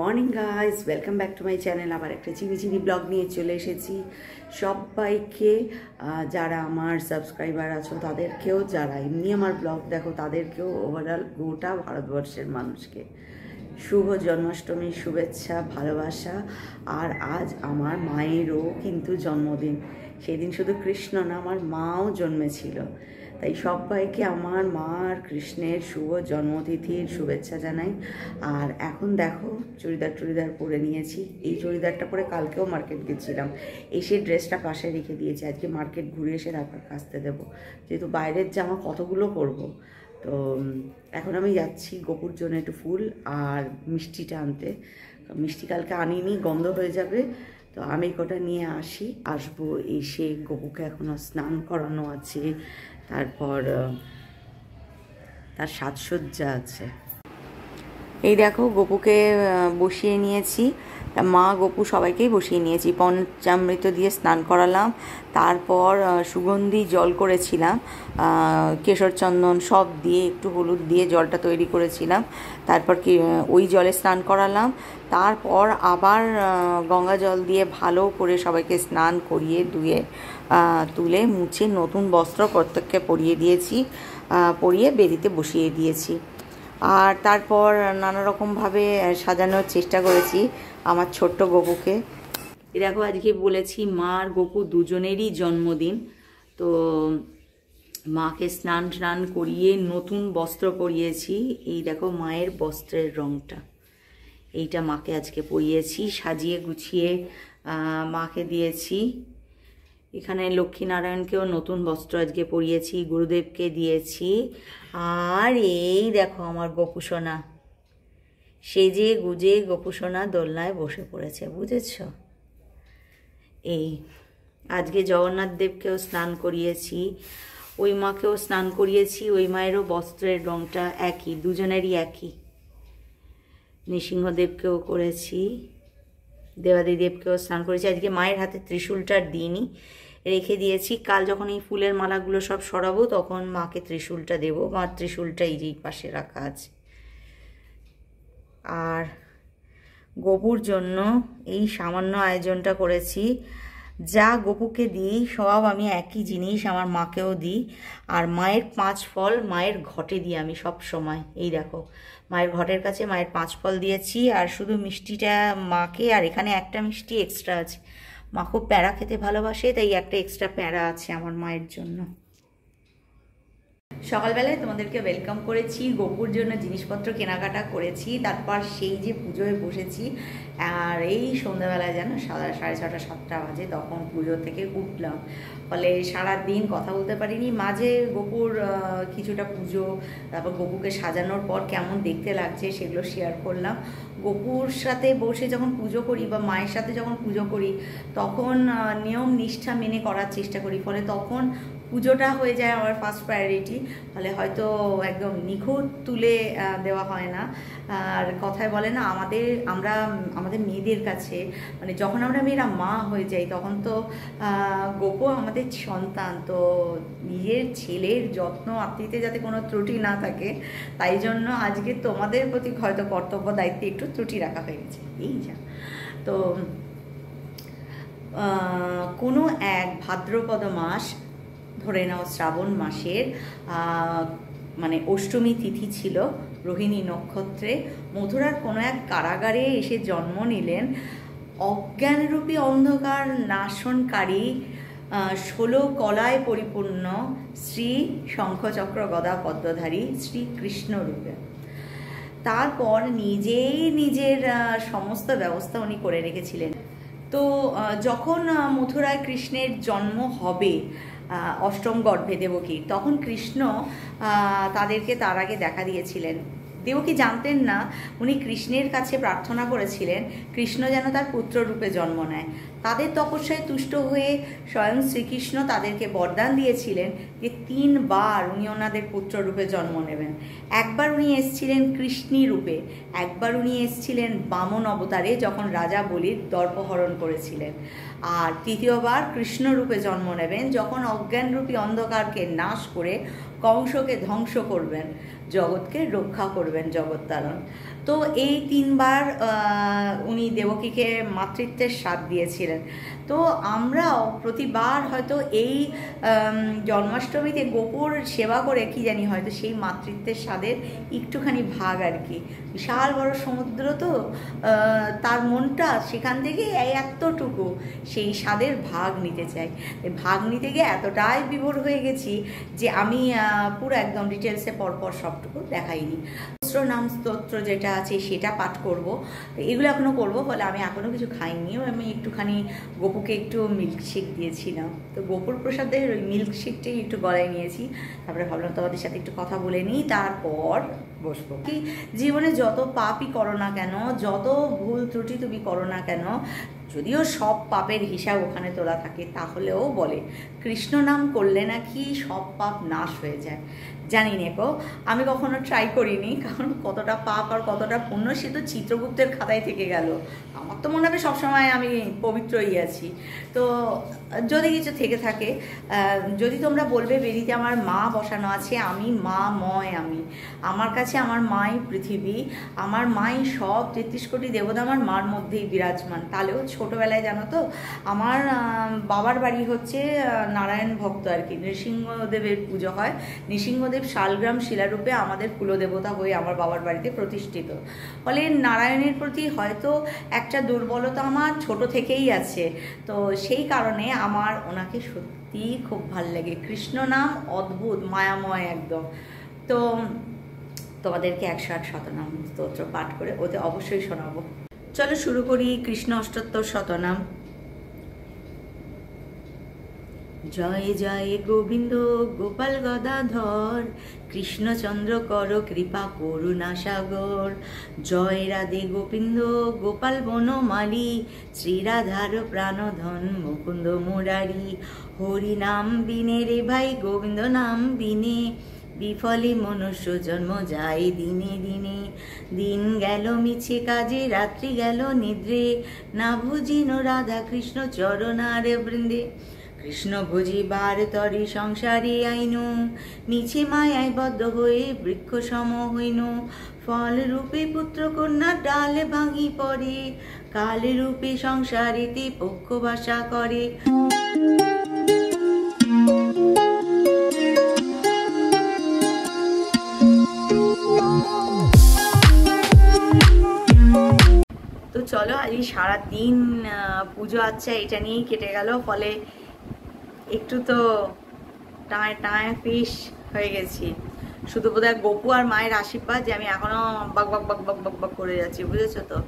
Morning guys welcome back to my channel আবার একটা চিনি ব্লগ নিয়ে চলে এসেছি। সবাইকে যারা আমার সাবস্ক্রাইবার আছো, তাদেরকেও, যারা এমনি আমার ব্লগ দেখো, তাদেরকেও ওভারঅল গোটা ভারতবর্ষের মানুষকে শুভ জন্মাষ্টমীর শুভেচ্ছা, ভালোবাসা। আর আজ আমার মায়েরও কিন্তু জন্মদিন। সেদিন শুধু কৃষ্ণ না, আমার মাও জন্মেছিল। তাই সবাইকে আমার মা কৃষ্ণের শুভ জন্মতিথির শুভেচ্ছা জানাই। আর এখন দেখো, চুড়িদার টুড়িদার পরে নিয়েছি। এই চুড়িদারটা পরে কালকেও মার্কেট গেছিলাম। এসে ড্রেসটা পাশে রেখে দিয়েছি। আজকে মার্কেট ঘুরে এসে তারপর কাচতে দেবো। যেহেতু বাইরের জামা কতগুলো করব? তো এখন আমি যাচ্ছি গোপুর জন্য একটু ফুল আর মিষ্টিটা আনতে। মিষ্টি কালকে আনিনি, গন্ধ হয়ে যাবে। তো আমি কটা নিয়ে আসি, আসব। এসে গোপুকে এখনও স্নান করানো আছে। তারপর তার সাজসজ্জা আছে। এই দেখো গোপুকে বসিয়ে নিয়েছি। মা গোপু সবাইকেই বসিয়ে নিয়েছি। পঞ্চামৃত দিয়ে স্নান করালাম। তারপর সুগন্ধি জল করেছিলাম। আহ, কেশর চন্দন সব দিয়ে একটু হলুদ দিয়ে জলটা তৈরি করেছিলাম। তারপর কি ওই জলে স্নান করালাম। তারপর আবার গঙ্গা জল দিয়ে ভালো করে সবাইকে স্নান করিয়ে ধুয়ে তুলে মুছে নতুন বস্ত্র প্রত্যেককে পরিয়ে দিয়েছি পরিয়ে বেরিতে বসিয়ে দিয়েছি। আর তারপর নানা রকমভাবে সাজানোর চেষ্টা করেছি। আমার ছোট্ট গপুকে। দেখো, আজকে বলেছি মা আর গপু দুজনেরই জন্মদিন। তো মাকে স্নান টান করিয়ে নতুন বস্ত্র পরিয়েছি। এই দেখো, মায়ের বস্ত্রের রংটা। এইটা মাকে আজকে পরিয়েছি, সাজিয়ে গুছিয়ে মাকে দিয়েছি। এখানে লক্ষ্মীনারায়ণকেও নতুন বস্ত্র আজকে পরিয়েছি, গুরুদেবকে দিয়েছি। আর এই দেখো, আমার গোপুসোনা সেজে গুজে গোপুসোনা দোলনায় বসে পড়েছে, বুঝেছ? এই, আজকে জগন্নাথ দেবকেও স্নান করিয়েছি, ওই মাকেও স্নান করিয়েছি, ওই মায়েরও বস্ত্রের রংটা একই, দুজনেরই একই। নৃসিংহদেবকেও করেছি, দেবাদিদেবকেও স্নান করেছি, আজকে মায়ের হাতে ত্রিশূলটার দিনই রেখে দিয়েছি, কাল যখন এই ফুলের মালাগুলো সব সরাবো তখন মাকে ত্রিশূলটা দেবো, মার ত্রিশূলটা এই যে পাশে রাখা আছে। আর গপুর জন্য এই সামান্য আয়োজনটা করেছি। যা গপুকে দিই সব আমি একই জিনিস আমার মাকেও দিই। আর মায়ের পাঁচ ফল মায়ের ঘটে দিই আমি সব সময়। এই দেখো, মায়ের ঘটের কাছে মায়ের পাঁচ ফল দিয়েছি। আর শুধু মিষ্টিটা মাকে, আর এখানে একটা মিষ্টি এক্সট্রা আছে। মা খুব প্যাঁড়া খেতে ভালোবাসে, তাই একটা এক্সট্রা প্যাঁড়া আছে আমার মায়ের জন্য। সকালবেলায় তোমাদেরকে ওয়েলকাম করেছি, গোপুর জন্য জিনিসপত্র কেনাকাটা করেছি, তারপর সেই যে পুজোয় বসেছি, আর এই সন্ধ্যাবেলায় যেন সাড়ে সাড়ে ছটা, সাতটা বাজে তখন পুজো থেকে উঠলাম। ফলে সারা দিন কথা বলতে পারিনি, মাঝে গোপুর কিছুটা পুজো, তারপর গোপুকে সাজানোর পর কেমন দেখতে লাগছে সেগুলো শেয়ার করলাম। গোপুর সাথে বসে যখন পুজো করি বা মায়ের সাথে যখন পুজো করি, তখন নিয়ম নিষ্ঠা মেনে করার চেষ্টা করি, ফলে তখন পুজোটা হয়ে যায় আমার ফার্স্ট প্রায়োরিটি ফলে হয়তো একদম নিখুঁত তুলে দেওয়া হয় না। আর কথায় বলে না, আমাদের, আমরা, আমাদের মেয়েদের কাছে মানে যখন আমরা মেয়েরা মা হয়ে যাই, তখন তো গোপো আমাদের সন্তান। তো নিজের ছেলের যত্ন আত্মীয়তে যাতে কোনো ত্রুটি না থাকে, তাই জন্য আজকে তোমাদের প্রতি হয়তো কর্তব্য, দায়িত্বে একটু ত্রুটি রাখা হয়ে গেছে। এই যা। তো কোনো এক ভাদ্রপদ মাস ধরে নাও শ্রাবণ মাসের মানে অষ্টমী তিথি ছিল রোহিণী নক্ষত্রে, মথুরার কোনো এক কারাগারে এসে জন্ম নিলেন। অজ্ঞানরূপী অন্ধকার নাশনকারী ষোলো কলায় পরিপূর্ণ শ্রী শঙ্খচক্র গদা পদ্মধারী শ্রীকৃষ্ণ রূপে। তারপর নিজেই নিজের সমস্ত ব্যবস্থা উনি করে রেখেছিলেন। তো যখন মথুরায় কৃষ্ণের জন্ম হবে অষ্টম গর্ভে দেবকীর তখন কৃষ্ণ তাদেরকে তার আগে দেখা দিয়েছিলেন। দেবকী জানতেন না, উনি কৃষ্ণের কাছে প্রার্থনা করেছিলেন, কৃষ্ণ যেন তার পুত্র রূপে জন্ম নেয়। তাদের তপস্যায় তুষ্ট হয়ে স্বয়ং শ্রীকৃষ্ণ তাদেরকে বরদান দিয়েছিলেন যে তিনবার উনি ওনাদের পুত্র রূপে জন্ম নেবেন। একবার উনি এসছিলেন কৃষ্ণী রূপে, একবার উনি এসছিলেন বামন অবতারে যখন রাজা বলির দর্পহরণ করেছিলেন। আর তৃতীয়বার কৃষ্ণরূপে জন্ম নেবেন যখন অজ্ঞানরূপী অন্ধকারকে নাশ করে কংসকে ধ্বংস করবেন। জগৎকে রক্ষা করবেন জগৎতারণ তো এই তিনবার উনি দেবকীকে মাতৃত্বের স্বাদ দিয়েছিলেন। তো আমরাও প্রতিবার হয়তো এই জন্মাষ্টমীতে গোপুর সেবা করে কি জানি হয়তো সেই মাতৃত্বের স্বাদের একটুখানি ভাগ আর কি। বিশাল বড় সমুদ্র তো তার মনটা সেখান থেকে এতটুকু সেই স্বাদের ভাগ নিতে চাই। ভাগ নিতে গিয়ে এতটাই বিভোর হয়ে গেছি যে আমি পুরো একদম ডিটেলসে পরপর সবটুকু দেখাইনি। নাম স্তোত্র যেটা আছে সেটা পাঠ করব। তো এগুলো এখনও করব, ফলে আমি এখনও কিছু খাইনি। আমি একটুখানি গোপুকে একটু মিল্কশেক দিয়েছিলাম। তো গোপুর প্রসাদের ওই মিল্কশেকটাই একটু গলায় নিয়েছি। তারপরে ভাবলাম তোমাদের সাথে একটু কথা বলে নিই। তারপর বসবো। কি? জীবনে যত পাপই করো না কেন, যত ভুল ত্রুটি তুমি করো না কেন, যদিও সব পাপের হিসাব ওখানে তোলা থাকে, তাহলেও বলে, কৃষ্ণ নাম করলে নাকি সব পাপ নাশ হয়ে যায়? জানি না গো, আমি কখনো ট্রাই করিনি, কারণ কতটা পাপ আর কতটা পুণ্য সে তো চিত্রগুপ্তের খাতায় থেকে গেল। আমার তো মনে হবে সবসময় আমি পবিত্রই আছি। তো, যদি কিছু থেকে থাকে যদি তোমরা বলবে বেরিতে আমার মা বসানো আছে, আমি মা ময় আমি। আমার কাছে আমার মাই পৃথিবী, আমার মাই সব তেত্রিশ কোটি দেবতা আমার মার মধ্যেই বিরাজমান। তাহলেও ছোটোবেলায় জানো তো, আমার বাবার বাড়ি হচ্ছে নারায়ণ ভক্ত আর কি, নৃসিংহদেবের পুজো হয়। নৃসিংহদেব শালগ্রাম শিলারূপে আমাদের কুলদেবতা হয়ে আমার বাবার বাড়িতে প্রতিষ্ঠিত। ফলে নারায়ণের প্রতি হয়তো একটা দুর্বলতা আমার ছোট থেকেই আছে। তো সেই কারণে আমার ওনাকে সত্যিই খুব ভালো লাগে। কৃষ্ণ নাম অদ্ভুত, মায়াময় একদম। তো তোমাদেরকে একশো আট শতনাম স্তোত্র পাঠ করে ওতে অবশ্যই শোনাবো। চলো শুরু করি কৃষ্ণ অষ্টোত্তর শতনাম। জয় জয় গোবিন্দ গোপাল গদাধর, কৃষ্ণচন্দ্র কর কৃপা করুণা সাগর। জয় রাধে গোবিন্দ গোপাল বনমালী, শ্রীরাধার প্রাণধন মুকুন্দ মুরারি। হরি নাম বিনে রে ভাই, গোবিন্দ নাম বিনে। বিফলে মনুষ্য জন্ম যায় দিনে দিনে। দিন গেল, মিছে কাজে, রাত্রি গেল নিদ্রে। না বুঝিন রাধা কৃষ্ণ চরণার বৃন্দে। কৃষ্ণ ভুজিবার তরি সংসারে আইনু মিছে মায়ায় বদ্ধ হয়ে বৃক্ষ সম হইন। ফল রূপে পুত্র কন্যা ডাল ভাঙি পড়ে কাল রূপে সংসারেতে পক্ষ বাসা করে। তো চলো আজ সারাদিন পুজো আচ্ছা এটা নিয়েই কেটে গেল। ফলে একটু তো টায় টায় পিস হয়ে গেছি। শুধু বোধহয় গপু আর মায়ের আশীর্বাদ যে আমি এখনও বক বক বক বক বক বক করে যাচ্ছি, বুঝেছ তো?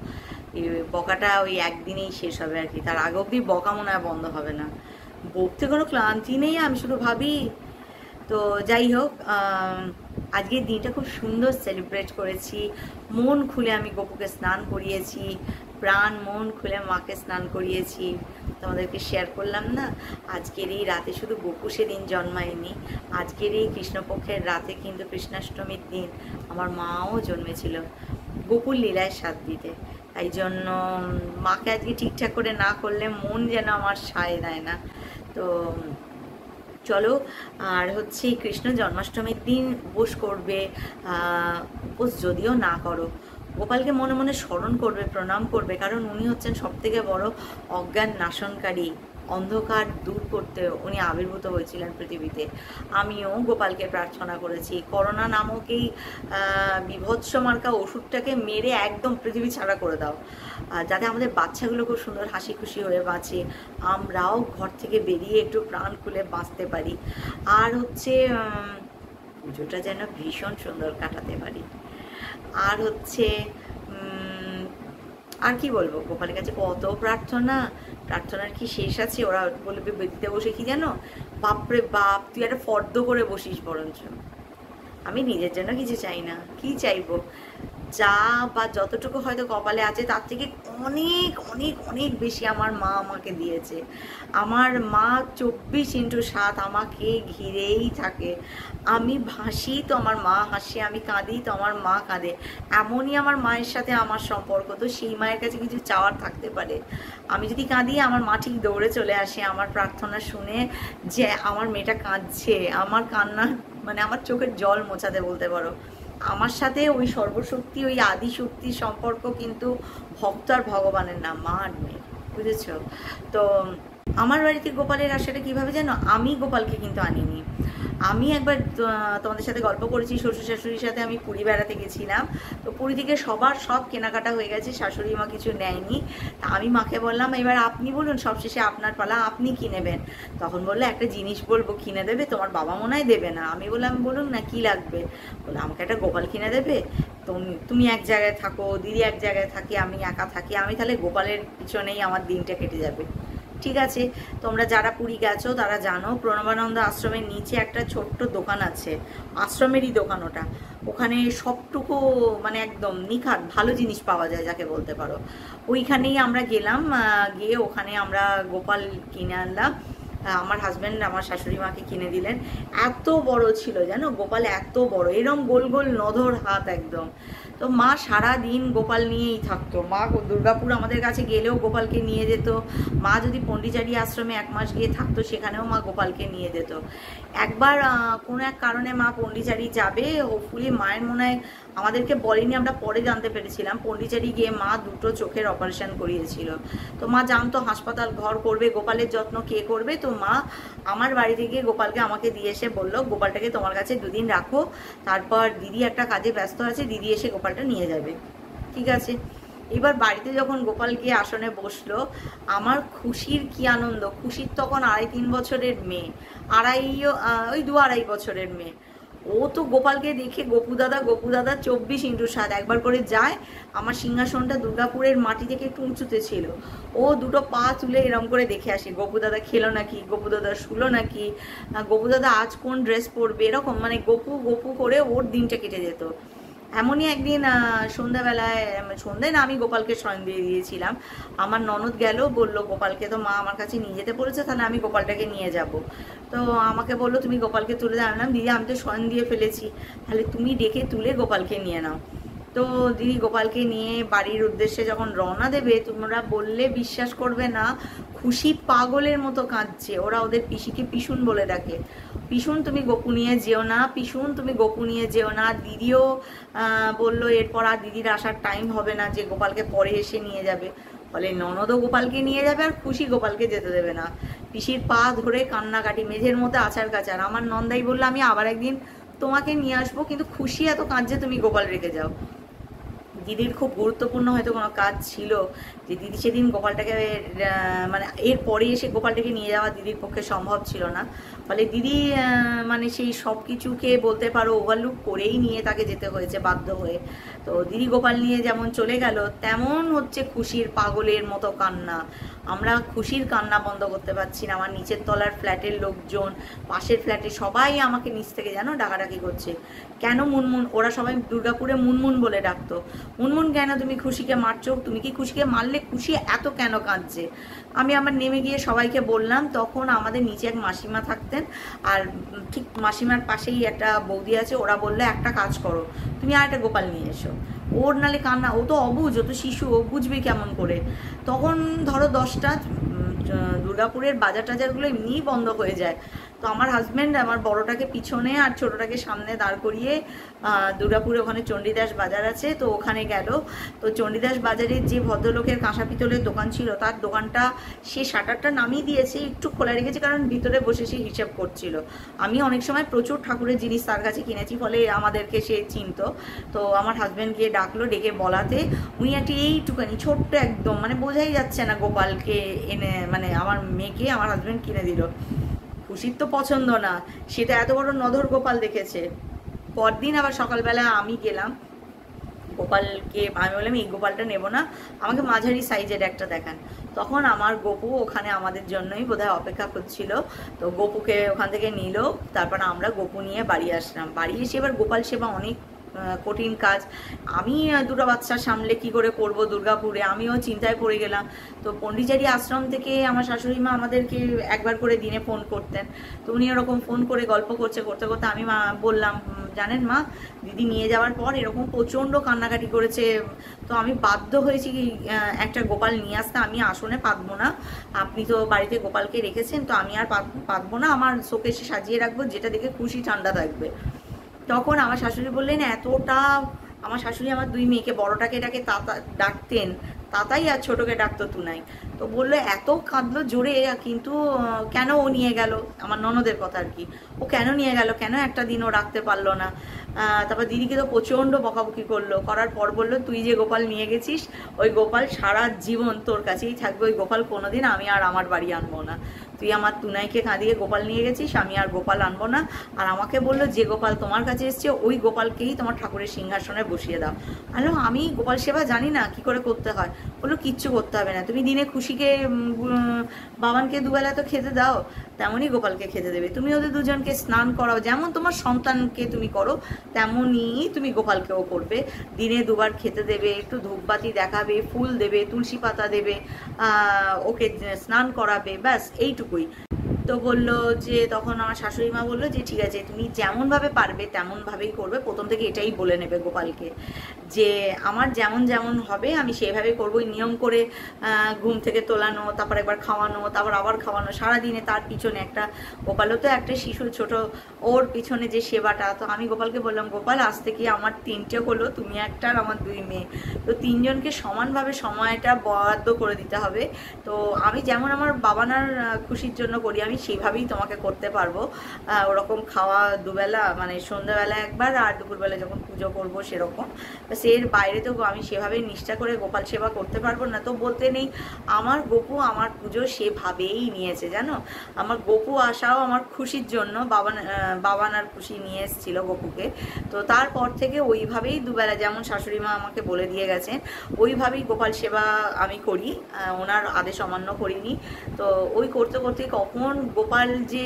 বকাটা ওই একদিনেই শেষ হবে আর কি। তার আগে অব্দি বকা মনে হয় বন্ধ হবে না। বকতে কোনো ক্লান্তি নেই, আমি শুধু ভাবি। তো যাই হোক আজকের দিনটা খুব সুন্দর সেলিব্রেট করেছি। মন খুলে আমি গপুকে স্নান করিয়েছি। প্রাণ, মন খুলে মাকে স্নান করিয়েছি। তোমাদেরকে শেয়ার করলাম না? আজকের এই রাতে শুধু গপু সেদিন জন্মায়নি। আজকের এই কৃষ্ণপক্ষের রাতে কিন্তু কৃষ্ণাষ্টমীর দিন আমার মাও জন্মেছিল গোকুল লীলায় সাথ দিতে। তাই জন্য মাকে আজকে ঠিকঠাক করে না করলে মন যেন আমার সায় দেয় না। তো চলো, আর হচ্ছে কৃষ্ণ জন্মাষ্টমীর দিন উপোস করবে উপোস যদিও না করো গোপালকে মনে মনে স্মরণ করবে, প্রণাম করবে, কারণ উনি হচ্ছেন সব থেকে বড় অজ্ঞান নাশনকারী, অন্ধকার দূর করতে উনি আবির্ভূত হয়েছিলেন পৃথিবীতে। আমিও গোপালকে প্রার্থনা করেছি। করোনা নামক এই বিভৎস মার্কা ওষুধটাকে মেরে একদম পৃথিবী ছাড়া করে দাও। যাতে আমাদের বাচ্চাগুলো খুব সুন্দর হাসি খুশি হয়ে বাঁচে, আমরাও ঘর থেকে বেরিয়ে একটু প্রাণ খুলে বাঁচতে পারি। আর হচ্ছে পুজোটা যেন ভীষণ সুন্দর কাটাতে পারি। আর হচ্ছে আর কি বলব? গোপালের কাছে কত প্রার্থনা। প্রার্থনার কি শেষ আছে? ওরা বলবে, বেদিতে বসে কি জানো? বাপরে বাপ, তুই একটা ফর্দ করে বসিস বরঞ্চ। আমি নিজের জন্য কিছু চাই না। কি চাইব? যা বা যতটুকু হয়তো কপালে আছে, তার থেকে অনেক অনেক অনেক বেশি আমার মা আমাকে দিয়েছে। আমার মা চব্বিশ ইন্টু সাত আমাকে ঘিরেই থাকে। আমি ভাসি তো আমার মা হাসে, আমি কাঁদি তো আমার মা কাঁদে। এমনই আমার মায়ের সাথে আমার সম্পর্ক, তো সেই মায়ের কাছে কিছু চাওয়ার থাকতে পারে। আমি যদি কাঁদি, আমার মা ঠিক দৌড়ে চলে আসে, আমার প্রার্থনা শুনে যে আমার মেয়েটা কাঁদছে, আমার কান্না মানে আমার চোখের জল মোছাতে বলতে পারো। আমার সাথে ওই সর্বশক্তি, ওই আদি শক্তির সম্পর্ক কিন্তু ভক্ত আর ভগবানের নাম, মা আর মেয়ে, বুঝেছ? তো, আমার বাড়িতে গোপালের আসাটা কীভাবে জানো আমি গোপালকে কিন্তু আনিনি। আমি একবার তোমাদের সাথে গল্প করেছি, শ্বশুর শাশুড়ির সাথে আমি পুরী বেড়াতে গেছিলাম। তো পুরী থেকে সবার সব কেনাকাটা হয়ে গেছে, শাশুড়ি মা কিছু নেয়নি। তা আমি মাকে বললাম, এবার আপনি বলুন, সবশেষে আপনার পালা আপনি কি নেবেন? তখন বলল, একটা জিনিস বলব, কিনে দেবে, তোমার বাবা মনে হয় দেবে না। আমি বললাম, বলুন না, কি লাগবে? বলে আমাকে একটা গোপাল কিনে দেবে। তুমি এক জায়গায় থাকো, দিদি এক জায়গায় থাকি, আমি একা থাকি, আমি তাহলে গোপালের পিছনেই আমার দিনটা কেটে যাবে। ঠিক আছে, তোমরা যারা পুরী গেছো তারা জানো প্রণবানন্দ আশ্রমের নিচে একটা ছোট্ট দোকান আছে, আশ্রমেরই দোকান ওটা। ওখানে সবটুকু মানে একদম নিখাত, ভালো জিনিস পাওয়া যায় যাকে বলতে পারো। ওইখানেই আমরা গেলাম গিয়ে ওখানে আমরা গোপাল কিনে আনলাম। আমার হাজব্যান্ড আমার শাশুড়ি মাকে কিনে দিলেন। এত বড় ছিল জানো গোপাল, এত বড়। এরম গোল গোল নধর হাত একদম। তো মা সারা দিন গোপাল নিয়েই থাকতো। মা দুর্গাপুর আমাদের কাছে গেলেও গোপালকে নিয়ে যেত। মা যদি পণ্ডিচারী আশ্রমে এক মাস গিয়ে থাকতো, সেখানেও মা গোপালকে নিয়ে যেত। একবার কোনো এক কারণে মা পণ্ডিচারী যাবে হোপফুলি মায়ের মনে হয় আমাদেরকে বলেনি, আমরা পরে জানতে পেরেছিলাম। পন্ডিচারি গিয়ে মা দুটো চোখের অপারেশন করিয়েছিল। তো মা জানতো হাসপাতাল ঘর করবে, গোপালের যত্ন কে করবে? তো মা আমার বাড়িতে গিয়ে গোপালকে আমাকে দিয়ে এসে বলল, গোপালটাকে তোমার কাছে দুদিন রাখো। তারপর দিদি একটা কাজে ব্যস্ত আছে, দিদি এসে গোপালটা নিয়ে যাবে। ঠিক আছে? এবার বাড়িতে যখন গোপাল গিয়ে আসনে বসল, আমার খুশির কি আনন্দ? খুশির তখন আড়াই তিন বছরের মেয়ে। আড়াইও ওই দু আড়াই বছরের মেয়ে। ও তো গোপালকে দেখে গোপুদাদা দাদা, গপু দাদা চব্বিশ ইন্টু সাত, একবার করে যায়। আমার সিংহাসনটা দুর্গাপুরের মাটি থেকে একটু উঁচুতে ছিল। ও দুটো পা তুলে এরম করে দেখে আসে গোপুদাদা খেলো নাকি? গোপুদাদা শুলো নাকি? গোপুদাদা দাদা আজ কোন ড্রেস পরবে? এরকম মানে গোপু গোপু করে ওর দিনটা কেটে যেত। এমনই একদিন সন্ধ্যাবেলায় সন্ধ্যায় না, আমি গোপালকে স্বয়ং দিয়ে দিয়েছিলাম। আমার ননদ গেল, বলল, গোপালকে তো মা আমার কাছে নিয়ে যেতে বলেছে, তাহলে আমি গোপালটাকে নিয়ে যাব। তো আমাকে বলল, তুমি গোপালকে তুলে দাঁড়ালাম দিদি, আমি তো শয়ন দিয়ে ফেলেছি। তাহলে তুমি ডেকে তুলে গোপালকে নিয়ে নাও। তো দিদি গোপালকে নিয়ে বাড়ির উদ্দেশ্যে যখন রওনা দেবে, তোমরা বললে বিশ্বাস করবে না, খুশি পাগলের মতো কাঁদছে। ওরা ওদের পিসিকে পিসুন বলে ডাকে। পিসুন, তুমি গপু নিয়ে যেও না। পিসুন, তুমি গপু নিয়ে যেও না। দিদিও বলল, এরপর আর দিদির আসার টাইম হবে না, যে গোপালকে পরে এসে নিয়ে যাবে। ফলে ননদও গোপালকে নিয়ে যাবে আর খুশি গোপালকে যেতে দেবে না। পিসির পা ধরে কান্নাকাটি, মেঝের মধ্যে আচার কাচার। আমার নন্দাই বলল, আমি আবার একদিন তোমাকে নিয়ে আসব, কিন্তু খুশি এত কাঁদছে, তুমি গোপাল রেখে যাও। দিদির খুব গুরুত্বপূর্ণ হয়তো কোনো কাজ ছিল, যে দিদি সেদিন গোপালটাকে মানে এর পরে এসে গোপালটাকে নিয়ে যাওয়া দিদির পক্ষে সম্ভব ছিল না। ফলে দিদি মানে সেই সব কিছুকে বলতে পারো ওভারলুক করেই নিয়ে তাকে যেতে হয়েছে বাধ্য হয়ে। তো দিদি গোপাল নিয়ে যেমন চলে গেল, তেমন হচ্ছে খুশির পাগলের মতো কান্না। আমরা খুশির কান্না বন্ধ করতে পারছি না। আমার নিচের তলার ফ্ল্যাটের লোকজন, পাশের ফ্ল্যাটে সবাই আমাকে নিচ থেকে জানো ডাকাডাকি করছে। কেন মুনমুন? ওরা সবাই দুর্গাপুরে মুনমুন বলে ডাকতো। মুনমুন, কেন তুমি খুশিকে মারছো? তুমি কি খুশিকে মারলে? খুশি এত কেন কাঁদছে? আমি আমার নেমে গিয়ে সবাইকে বললাম, তখন আমাদের নিচে এক মাসিমা থাকতেন আর ঠিক মাসিমার পাশেই একটা বৌদি আছে, ওরা বললে, একটা কাজ করো, তুমি আর একটা গোপাল নিয়ে এসো। ওর নালে কান্না, ও তো অবুঝ, ও তো শিশু, ও বুঝবে কেমন করে। তখন ধরো দশটা দুর্গাপুরের বাজার টাজারগুলো এমনিই বন্ধ হয়ে যায়। তো আমার হাজব্যান্ড আমার বড়টাকে পিছনে আর ছোটটাকে সামনে দাঁড় করিয়ে দুর্গাপুরে ওখানে চণ্ডীদাস বাজার আছে, তো ওখানে গেল। তো চণ্ডীদাস বাজারের যে ভদ্রলোকের কাঁসা পিতলের দোকান ছিল, তার দোকানটা সে শাটারটা নামিয়ে দিয়েছে, একটু খোলা রেখেছে, কারণ ভিতরে বসে সে হিসাব করছিল। আমি অনেক সময় প্রচুর ঠাকুরের জিনিস তার কাছে কিনেছি, ফলে আমাদেরকে সে চিনত। তো আমার হাজব্যান্ড গিয়ে ডাকলো, ডেকে বলাতে, উনি একটি এইটুকানি, ছোট্ট একদম মানে বোঝাই যাচ্ছে না গোপালকে এনে মানে আমার মেয়েকে, আমার হাজব্যান্ড কিনে দিল। খুশির তো পছন্দ না। সেটা এত বড় নধর গোপাল দেখেছে। পরদিন আবার সকালবেলা আমি গেলাম। গোপালকে আমি বললাম, এই গোপালটা নেব না। আমাকে মাঝারি সাইজের একটা দেখান। তখন আমার গোপু ওখানে আমাদের জন্যই বোধহয় অপেক্ষা করছিল। তো গোপুকে ওখান থেকে নিল। তারপর আমরা গোপু নিয়ে বাড়ি আসলাম। বাড়ি এসে এবার গোপাল সেবা অনেক কঠিন কাজ। আমি দুটো বাচ্চা সামলে কি করে করব দুর্গাপুরে? আমিও চিন্তায় পড়ে গেলাম। তো পন্ডিচারি আশ্রম থেকে আমার শাশুড়ি মা আমাদেরকে একবার করে দিনে ফোন করতেন। তো উনি ওরকম ফোন করে গল্প করছে করতে করতে আমি মা বললাম জানেন মা দিদি নিয়ে যাওয়ার পর এরকম প্রচণ্ড কান্নাকাটি করেছে। তো আমি বাধ্য হয়েছি কি, একটা গোপাল নিয়ে আসতে। আমি আসনে পাতবো না। আপনি তো বাড়িতে গোপালকে রেখেছেন তো আমি আর পাত- পাতবো না। আমার শোকেশে সাজিয়ে রাখব যেটা দেখে খুশি ঠান্ডা থাকবে। তখন আমার শাশুড়ি বললেন, এতটা, আমার শাশুড়ি আমার দুই মেয়েকে বড়টাকে ডাকে তাতা, ডাকতেন। তাতাই আর ছোটকে ডাকতো তুনাই। তো বলল, এত কাঁদলো জোরে, কিন্তু কেন ও নিয়ে গেল? আমার ননদের কথা আর কি। ও কেন নিয়ে গেল? কেন একটা দিন ও রাখতে পারল না? তারপর দিদিকে তো প্রচণ্ড বকাবকি করল। করার পর বলল, তুই যে গোপাল নিয়ে গেছিস, ওই গোপাল সারা জীবন তোর কাছেই থাকবে, ওই গোপাল কোনোদিন আমি আর আমার বাড়ি আনব না। তুই আমার তুনাইকে কাঁদিয়ে গোপাল নিয়ে গেছিস, আমি আর গোপাল আনব না। আর আমাকে বলল, যে গোপাল তোমার কাছে এসছে, ওই গোপালকেই তোমার ঠাকুরের সিংহাসনে বসিয়ে দাও। আলো আমি গোপাল সেবা জানি না, কি করে করতে হয়? বলল, কিচ্ছু করতে হবে না, তুমি দিনে খুশিকে বাবানকে দুবেলা তো খেতে দাও তেমনই গোপালকে খেতে দেবে। তুমি ওদের দুজনকে স্নান করাও, যেমন তোমার সন্তানকে তুমি করো, তেমনই তুমি গোপালকেও করবে। দিনে দুবার খেতে দেবে, একটু ধূপবাতি দেখাবে, ফুল দেবে, তুলসী পাতা দেবে ওকে স্নান করাবে, ব্যাস, এইটুকুই। তো বলল যে, তখন আমার শাশুড়ি মা বলল যে, ঠিক আছে, তুমি যেমনভাবে পারবে, তেমনভাবেই করবে। প্রথম থেকে এটাই বলে নেবে গোপালকে। যে আমার যেমন যেমন হবে, আমি সেভাবে করব নিয়ম করে ঘুম থেকে তোলানো, তারপর একবার খাওয়ানো, তারপর আবার খাওয়ানো। সারাদিনে তার পিছনে একটা, গোপালও তো একটা শিশু ছোট, ওর পিছনে যে সেবাটা। তো আমি গোপালকে বললাম, গোপাল, আজ থেকে আমার তিনটে হলো, তুমি একটা আর আমার দুই মেয়ে। তো তিনজনকে সমানভাবে সময়টা বরাদ্দ করে দিতে হবে। তো আমি যেমন আমার বাবানার খুশির জন্য করি, আমি সেইভাবেই তোমাকে করতে পারব। ওরকম খাওয়া দুবেলা মানে সন্ধ্যাবেলা একবার আর দুপুরবেলা যখন পুজো করব সেরকম। ব্যাস বাইরে তো আমি সেভাবে নিষ্ঠা করে গোপাল সেবা করতে পারব না। তো বলতে নেই আমার গপু আমার পুজো সেভাবেই নিয়েছে জানো? আমার গপু আসাও আমার খুশির জন্য বাবান আহ, বাবানার খুশি নিয়ে এসেছিল গপুকে। তো তারপর থেকে ওইভাবেই দুবেলা যেমন শাশুড়ি মা আমাকে বলে দিয়ে গেছেন ওইভাবেই গোপাল সেবা আমি করি ওনার আদেশ অমান্য করিনি। তো ওই করতে করতে কখন গোপাল যে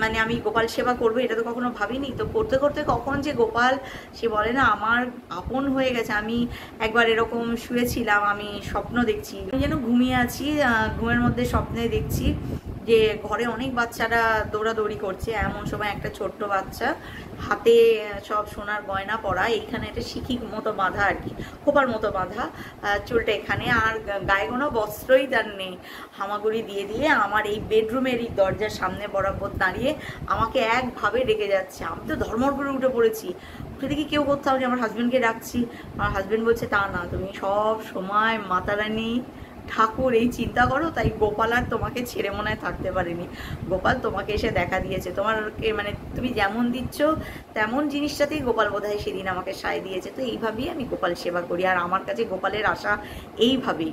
মানে আমি গোপাল সেবা করব এটা তো কখনো ভাবিনি। তো করতে করতে কখন যে গোপাল সে বলে না আমার আপন হয়ে গেছে। আমি একবার এরকম শুয়েছিলাম, আমি স্বপ্ন দেখছি। আমি যেন ঘুমিয়ে আছি ঘুমের মধ্যে স্বপ্নে দেখছি যে ঘরে অনেক বাচ্চারা দৌড়াদৌড়ি করছে। এমন সময় একটা ছোট্ট বাচ্চা হাতে সব সোনার গয়না পরা, এইখানে একটা শিখি মতো বাঁধা আর কি, খোপার মতো বাঁধা চুলটা এখানে। আর গায়ে কোনো বস্ত্রই তার নেই। হামাগুড়ি দিয়ে দিয়ে আমার এই বেডরুমের এই দরজার সামনে বরাবর দাঁড়িয়ে আমাকে একভাবে ডেকে যাচ্ছে। আমি তো ধর্মর করে উঠে পড়েছি। উঠে দেখি কেউ কোথাও নেই আমার হাজব্যান্ডকে ডাকছি। আমার হাজব্যান্ড বলছে, তা না, তুমি সব সময় মাতারানি ঠাকুর, এই চিন্তা করো, তাই গোপাল আর তোমাকে ছেড়ে মনে হয় থাকতে পারেনি। গোপাল তোমাকে এসে দেখা দিয়েছে। তোমারকে মানে তুমি যেমন দিচ্ছ, তেমন জিনিসটাতেই গোপাল বোধহয় সেদিন আমাকে সায় দিয়েছে। তো এইভাবেই আমি গোপাল সেবা করি। আর আমার কাছে গোপালের আশা এইভাবেই।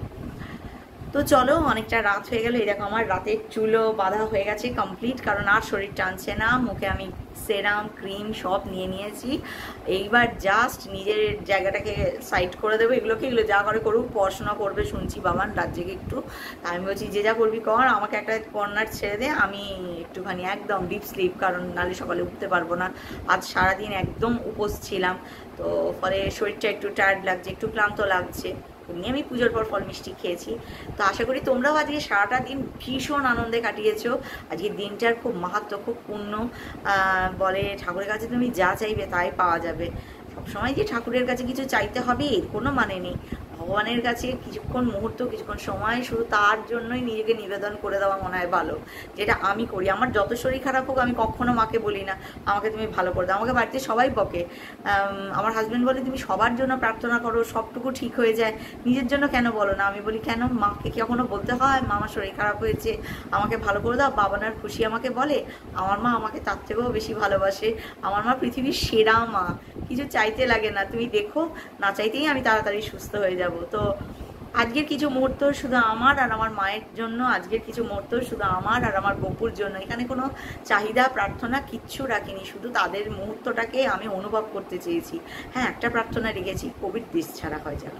তো চলো, অনেকটা রাত হয়ে গেল। দেখো, আমার রাতের চুলও বাঁধা হয়ে গেছে কমপ্লিট কারণ আর শরীর টানছে না। মুখে আমি সেরাম ক্রিম সব নিয়ে নিয়েছি। এইবার জাস্ট নিজের জায়গাটাকে সাইড করে দেবো এগুলোকে। এগুলো যা করে করুক, পড়াশোনা করবে, শুনছি বাবার রাজ্যকে একটু। তা আমি বলছি, যে যা করবি কর, আমাকে একটা কর্নার ছেড়ে দে। আমি একটুখানি একদম ডিপ স্লিপ কারণ নালে সকালে উঠতে পারব না। আজ সারাদিন একদম উপোস ছিলাম। তো ফলে শরীরটা একটু টায়ার্ড লাগছে, একটু ক্লান্ত লাগছে। এমনি আমি পুজোর পর ফল মিষ্টি খেয়েছি। তো আশা করি তোমরাও আজকে সারাটা দিন ভীষণ আনন্দে কাটিয়েছ। আজকে দিনটার খুব মাহাত্ম, খুব পূর্ণ বলে ঠাকুরের কাছে তুমি যা চাইবে তাই পাওয়া যাবে। সবসময় যে ঠাকুরের কাছে কিছু চাইতে হবে, এর কোনো মানে নেই। ভগবানের কাছে কিছুক্ষণ মুহূর্ত, কিছুক্ষণ সময় শুধু তার জন্যই নিজেকে নিবেদন করে দেওয়া মনে হয় ভালো। যেটা আমি করি। আমার যত শরীর খারাপ হোক, আমি কখনো মাকে বলি না, আমাকে তুমি ভালো করে দাও। আমাকে বাড়িতে সবাই বকে। আমার হাজব্যান্ড বলে, তুমি সবার জন্য প্রার্থনা করো, সবটুকু ঠিক হয়ে যায়। নিজের জন্য কেন বলো না? আমি বলি, কেন? মাকে কখনো বলতে হয়? মা আমার শরীর খারাপ হয়েছে। আমাকে ভালো করে দাও। বাবানার খুশি আমাকে বলে। আমার মা আমাকে তার থেকেও বেশি ভালোবাসে। আমার মা পৃথিবীর সেরা মা। কিছু চাইতে লাগে না তুমি দেখো না চাইতেই আমি তাড়াতাড়ি সুস্থ হয়ে যাব। তো আজকের কিছু মুহূর্ত শুধু আমার আর আমার মায়ের জন্য, আজকের কিছু মুহূর্ত শুধু আমার আর আমার বপুর জন্য। এখানে কোনো চাহিদা, প্রার্থনা কিচ্ছু রাখিনি, শুধু তাদের মুহূর্তটাকে আমি অনুভব করতে চেয়েছি। হ্যাঁ একটা প্রার্থনা রেখেছি, কোভিড দেশ ছাড়া হয় যেন।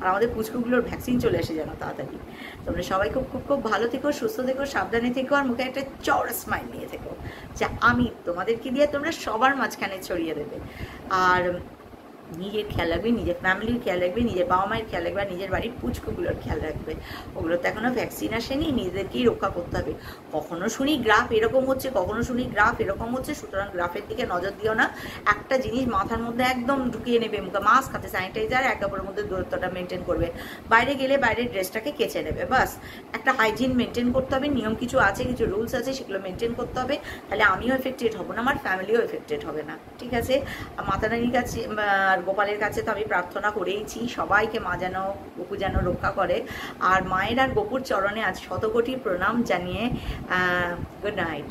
আর আমাদের পুচকুগুলোর ভ্যাকসিন চলে আসে যেন তাড়াতাড়ি। তোমরা সবাই খুব খুব খুব ভালো থেকো, সুস্থ থেকো, সাবধানে থেকো, আর মুখে একটা চওড়া স্মাইল নিয়ে থেকো। যা আমি তোমাদেরকে দিয়ে তোমরা সবার মাঝখানে ছড়িয়ে দেবে। আর নিজের খেয়াল রাখবে, নিজের ফ্যামিলির খেয়াল রাখবে, নিজের বাবা মায়ের খেয়াল রাখবে নিজের বাড়ির পুচকুগুলোর খেয়াল রাখবে। ওগুলো তো এখনও ভ্যাকসিন আসেনি, নিজেদেরকেই রক্ষা করতে হবে। কখনো শুনি গ্রাফ এরকম হচ্ছে, কখনো শুনি গ্রাফ এরকম হচ্ছে, সুতরাং গ্রাফের দিকে নজর দিও না। একটা জিনিস মাথার মধ্যে একদম ঢুকিয়ে নেবে, মুখে মাস্ক হাতে স্যানিটাইজার এক কাপড়ের মধ্যে দূরত্বটা মেনটেন করবে। বাইরে গেলে বাইরের ড্রেসটাকে কেচে নেবে বাস একটা হাইজিন মেনটেন করতে হবে, নিয়ম কিছু আছে, কিছু রুলস আছে, সেগুলো মেনটেন করতে হবে। তাহলে আমিও এফেক্টেড হব না, আমার ফ্যামিলিও এফেক্টেড হবে না, ঠিক আছে? মাতারানির কাছে আর গোপালের কাছে তো আমি প্রার্থনা করেইছি, সবাইকে মা যেন গপু যেন রক্ষা করে। আর মায়ের আর গপুর চরণে আজ শতকোটি প্রণাম জানিয়ে গুড নাইট